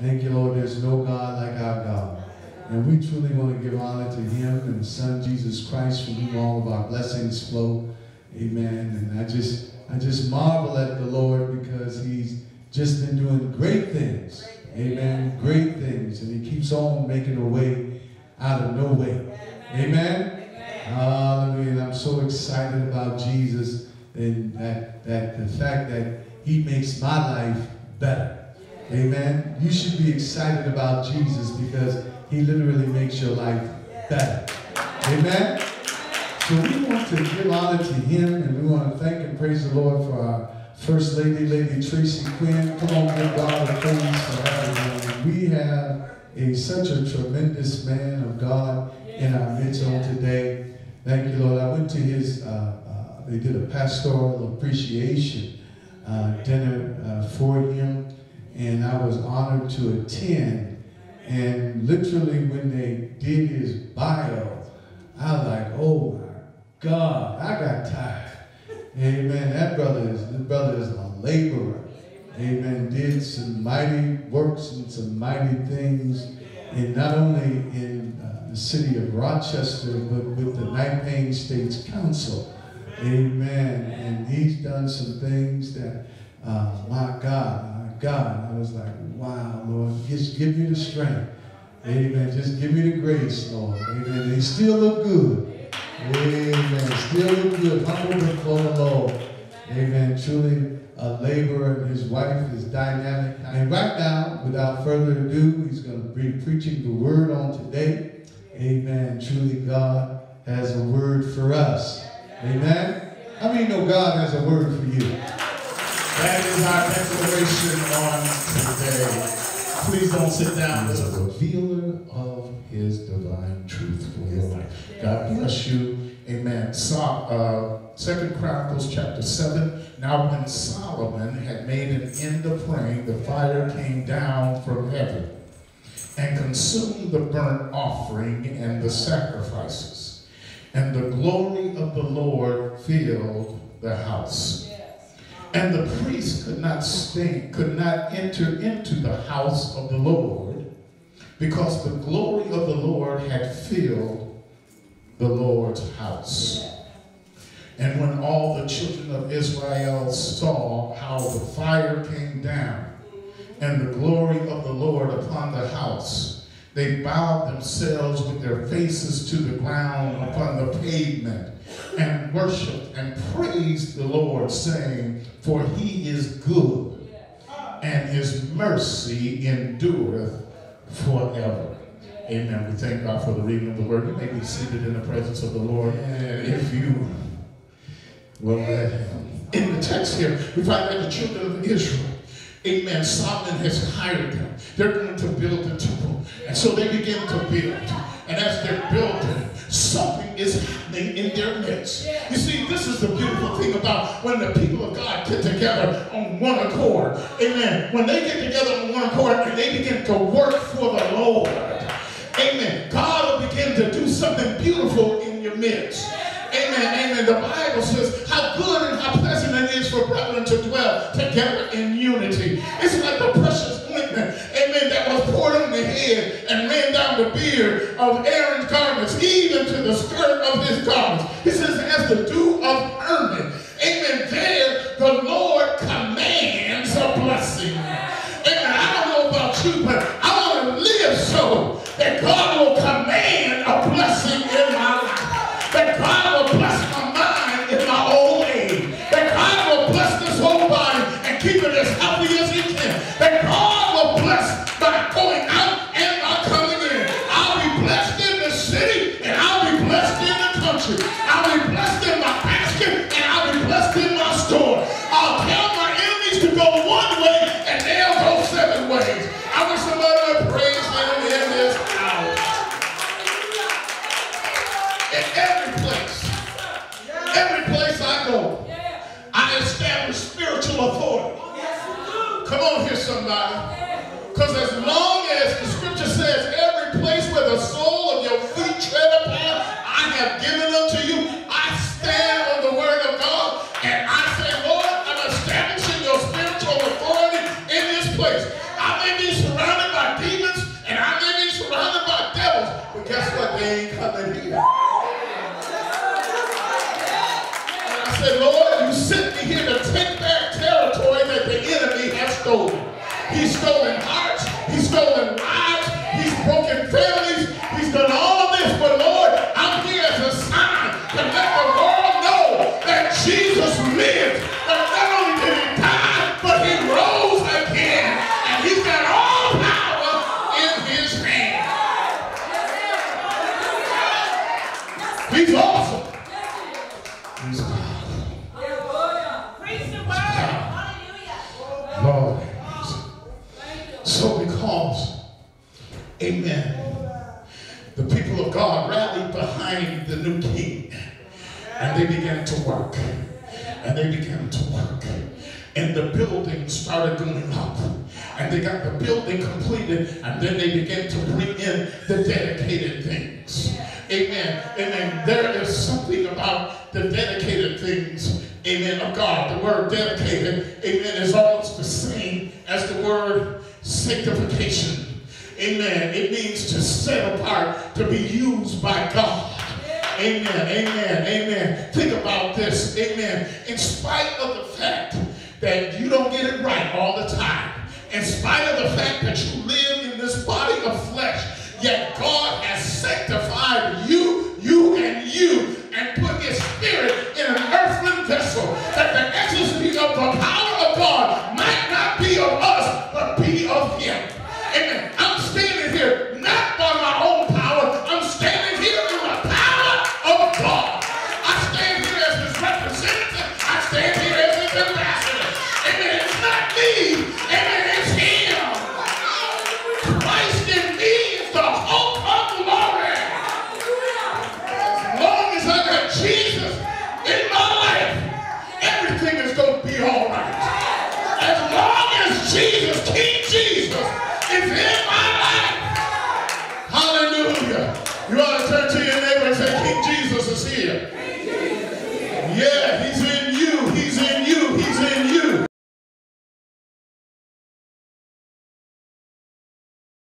Thank you, Lord. There's no God like our God. And we truly want to give honor to him and his son, Jesus Christ, from whom all of our blessings flow. Amen. And I just, I just marvel at the Lord because he's just been doing great things. Amen. Great things. And he keeps on making a way out of no way. Amen. Hallelujah. I'm so excited about Jesus and that, that the fact that he makes my life better. Amen. You should be excited about Jesus because he literally makes your life better. Amen. So we want to give honor to him and we want to thank and praise the Lord for our First Lady, Lady Tracy Quinn. Come on, give God a praise for her. We have a, such a tremendous man of God in our midst on today. Thank you, Lord. I went to his, uh, uh, they did a pastoral appreciation uh, dinner uh, for him and I to attend. And literally, when they did his bio, I was like, oh my God, I got tired. Amen. That brother is, this brother is a laborer. Amen. Did some mighty works and some mighty things, and not only in uh, the city of Rochester, but with the Nipane States Council. Amen. And he's done some things that, uh, my God, God. I was like, wow, Lord, just give me the strength. Amen. Just give me the grace, Lord. Amen. They still look good. Amen. Still look good. Humble before the Lord. Amen. Truly a laborer and his wife is dynamic. And right now, without further ado, he's going to be preaching the word on today. Amen. Truly, God has a word for us. Amen. How many know God has a word for you? That is our declaration on today. Please don't sit down. As a revealer of his divine truth for your life. God bless you. Amen. So, uh, Second Chronicles chapter 7. Now when Solomon had made an end of praying, the fire came down from heaven and consumed the burnt offering and the sacrifices. And the glory of the Lord filled the house. And the priest could not stay, could not enter into the house of the Lord because the glory of the Lord had filled the Lord's house. And when all the children of Israel saw how the fire came down and the glory of the Lord upon the house, they bowed themselves with their faces to the ground upon the pavement and worshiped and praised the Lord, saying, For he is good, and his mercy endureth forever. Amen. We thank God for the reading of the word. You may be seated in the presence of the Lord And if you will let him. In the text here, we find that the children of Israel Amen. Solomon has hired them. They're going to build the temple. And so they begin to build. And as they're building, something is happening in their midst. You see, this is the beautiful thing about when the people of God get together on one accord. Amen. When they get together on one accord and they begin to work for the Lord. Amen. God will begin to do something beautiful in your midst. Amen. Amen. The Bible says how good and how pleasant it is for brethren to dwell together in unity. It's like the precious ointment, amen, that was poured on the head and ran down the beard of Aaron's garments, even to the skirt of his garments. He says, as the dew of Hermon. Amen. There, the Lord commands a blessing. Amen. I don't know about you, but I want to live so that God will command a blessing in my life that God will bless my mind in my old age, that God will bless this whole body and keep it as healthy as He can, that God will bless my going out Come on here, somebody. Because as long as the scripture says, every place where the sole of your feet tread upon, I have given unto you, I stand on the word of God, and I say, Lord, I'm establishing your spiritual authority in this place. Jesus lived. That not only did he die, but he rose again. And he's got all power in his hand. He's awesome. He's powerful. Preach the word. Hallelujah. Lord. So because, amen, the people of God rallied behind the new king and they began to work. And they began to work. And the building started going up. And they got the building completed. And then they began to bring in the dedicated things. Amen. Amen. There is something about the dedicated things, amen, of God. The word dedicated, amen, is almost the same as the word sanctification. Amen. It means to set apart, to be used by God. Amen. Amen. This. Amen. In spite of the fact that you don't get it right all the time, in spite of the fact that you Hallelujah.